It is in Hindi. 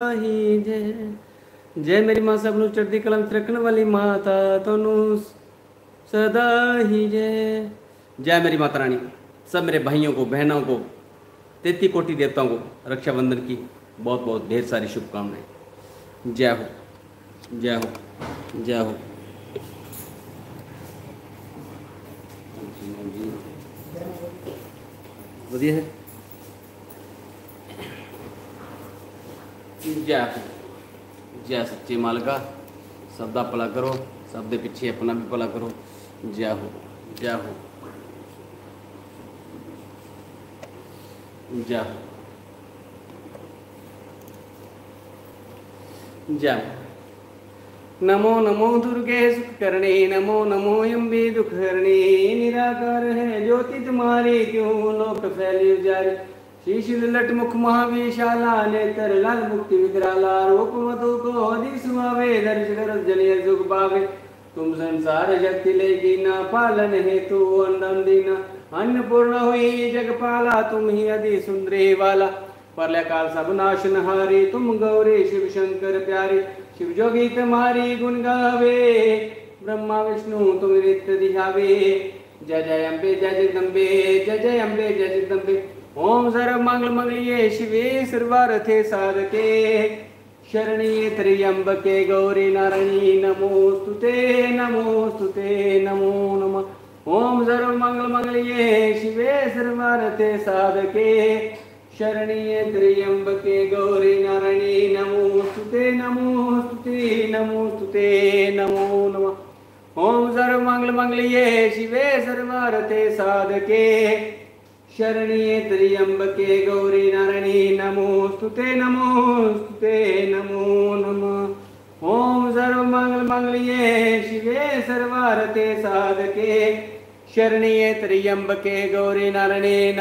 जय। जय मेरी माँ सब चढ़ती कलम त्रिकन वाली माता तो सदा ही जय। जय मेरी माता रानी। सब मेरे भाइयों को, बहनों को तेती कोटि देवताओं को रक्षाबंधन की बहुत बहुत ढेर सारी शुभकामनाएँ। जय हो। जय हो। जय हो। बढ़िया है। ਜੈ ਹੋ ਜੈ ਸੱਚੇ ਮਾਲਕਾ ਸਭ ਦਾ ਭਲਾ ਕਰੋ ਸਭ ਦੇ ਪਿੱਛੇ ਆਪਣਾ ਵੀ ਭਲਾ ਕਰੋ ਜੈ ਹੋ ਜੈ ਹੋ ਜੈ ਹੋ जय नमो नमो दुर्गे सुख करणे नमो नमो अम्बे दुख हरणे निराकार है ज्योति तुम्हारी क्यों लोक फैली उजारी शीश लट मुख महाविशाला, नेत्र लाल मुक्ति विकराला रूप मधु को सुहावे दर्श कर जलिय सुख पावे। तुम संसार शक्ति लेगी ना पालन हेतु अंदन दीना। अन्नपूर्ण हुई जगपाला, तुम ही अति सुंदरी वाला। परल्या काल सब नाशन हारे, तुम गौरे शिव शंकर प्यारे। शिव जोगी तुम्हारी गुण गावे, ब्रह्मा विष्णु तुम नित्य दिहावे जय जय अम्बे जय जगदम्बे, जय जय अम्बे जय जगदम्बे। ओम सर्व मंगल मंगलिये शिवे सर्वारथे साधके। शरणिये त्र्यंबके गौरी नारायणी, नमोस्तुते नमोस्तुते, नमो नमः। ओम सर्व मंगल मंगलिये शिवे सर्वारथे साधके। शरणीय त्र्यंबके गौरी नारायणी, नमोस्तुते नमोस्तुते नमोस्तुते, नमो नमः। ओम सर्व मंगल मंगलिये शिवे सर्वारते साधके। शरणीय त्र्यंबके गौरी नारायणी नमोस्तुते नमोस्तुते नमो नमः ओम सर्व मंगल मंगलिये शिवे सर्वारते साधके। शरणीय त्र्यंबके गौरी नारायणी